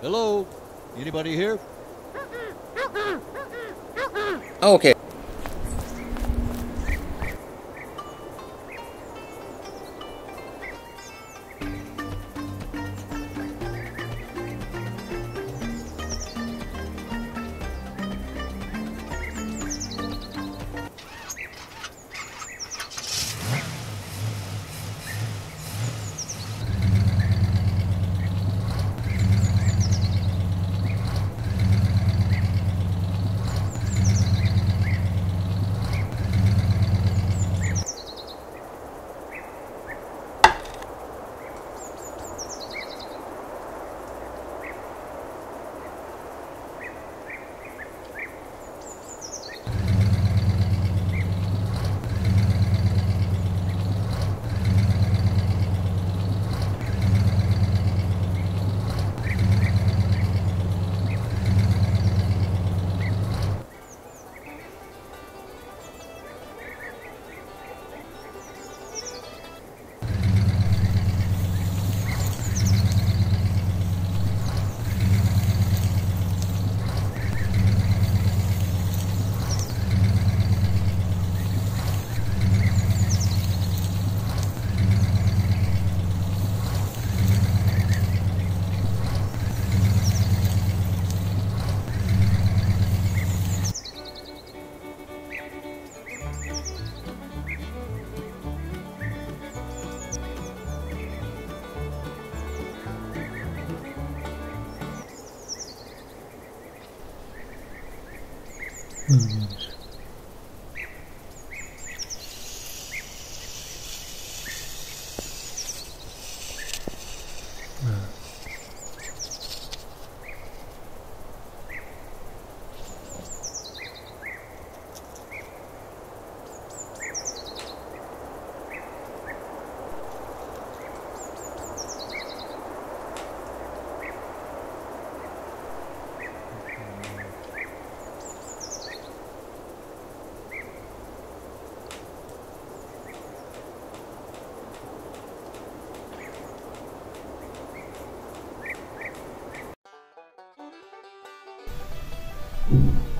Hello? Anybody here? Uh-uh, uh-uh, uh-uh, okay. Hum. You